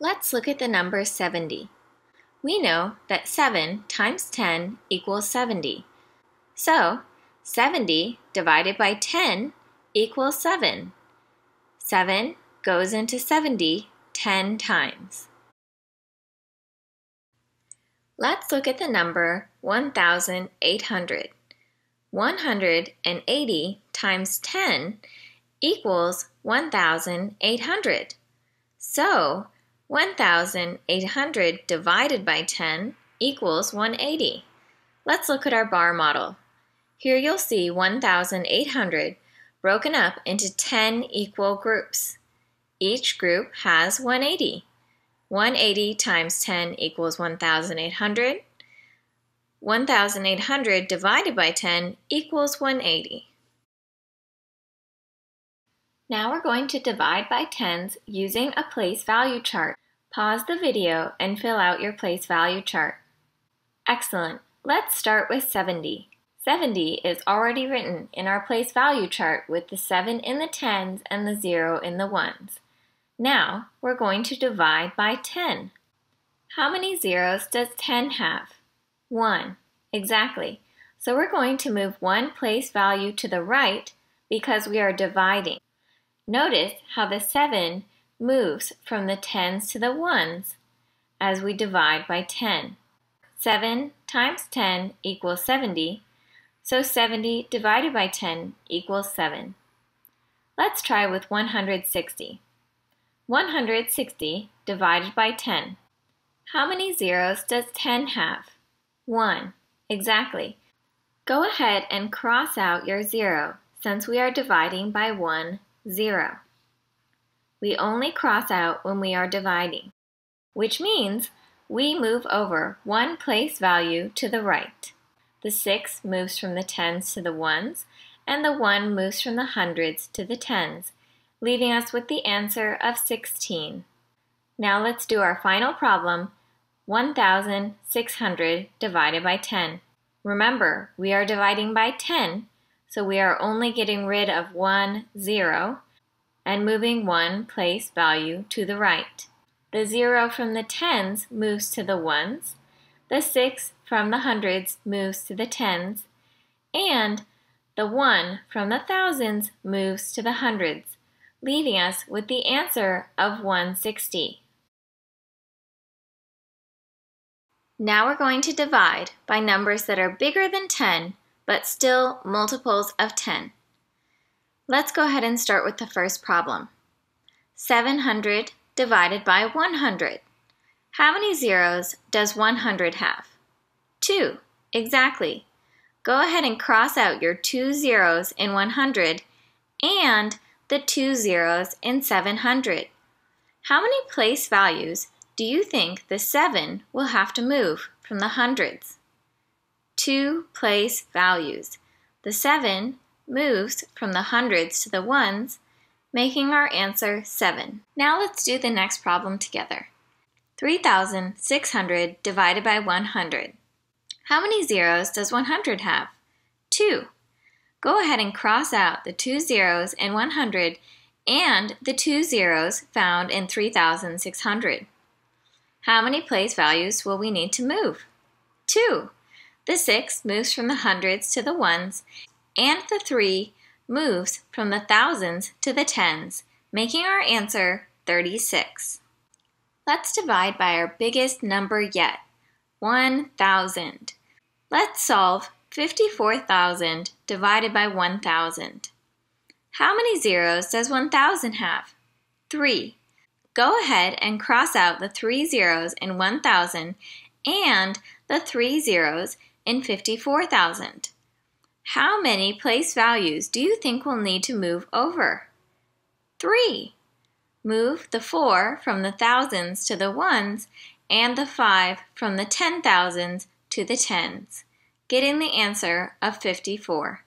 Let's look at the number 70. We know that 7 times 10 equals 70. So, 70 divided by 10 equals 7. 7 goes into 70 10 times. Let's look at the number 1,800. 180 times 10 equals 1,800. So, 1,800 divided by 10 equals 180. Let's look at our bar model. Here you'll see 1,800 broken up into 10 equal groups. Each group has 180. 180 times 10 equals 1,800. 1,800 divided by 10 equals 180. Now we're going to divide by tens using a place value chart. Pause the video and fill out your place value chart. Excellent. Let's start with 70. 70 is already written in our place value chart with the 7 in the tens and the 0 in the ones. Now we're going to divide by 10. How many zeros does 10 have? 1. Exactly. So we're going to move one place value to the right because we are dividing. Notice how the 7 moves from the 10s to the 1s as we divide by 10. 7 times 10 equals 70, so 70 divided by 10 equals 7. Let's try with 160. 160 divided by 10. How many zeros does 10 have? 1. Exactly. Go ahead and cross out your 0 since we are dividing by 1 0. We only cross out when we are dividing, which means we move over one place value to the right. The 6 moves from the tens to the ones, and the 1 moves from the hundreds to the tens, leaving us with the answer of 16. Now let's do our final problem, 1,600 divided by 10. Remember, we are dividing by 10, so we are only getting rid of one zero and moving one place value to the right. The zero from the tens moves to the ones, the six from the hundreds moves to the tens, and the one from the thousands moves to the hundreds, leaving us with the answer of 160. Now we're going to divide by numbers that are bigger than 10 but still multiples of 10. Let's go ahead and start with the first problem. 700 divided by 100. How many zeros does 100 have? 2. Exactly. Go ahead and cross out your two zeros in 100 and the two zeros in 700. How many place values do you think the 7 will have to move from the hundreds? Two place values. The 7 moves from the hundreds to the ones, making our answer 7. Now let's do the next problem together. 3,600 divided by 100. How many zeros does 100 have? 2. Go ahead and cross out the two zeros in 100 and the two zeros found in 3,600. How many place values will we need to move? 2. The 6 moves from the hundreds to the ones, and the 3 moves from the thousands to the tens, making our answer 36. Let's divide by our biggest number yet, 1,000. Let's solve 54,000 divided by 1,000. How many zeros does 1,000 have? 3. Go ahead and cross out the three zeros in 1,000 and the three zeros in 54,000. How many place values do you think we'll need to move over? 3. Move the 4 from the thousands to the ones and the 5 from the ten thousands to the tens, getting the answer of 54.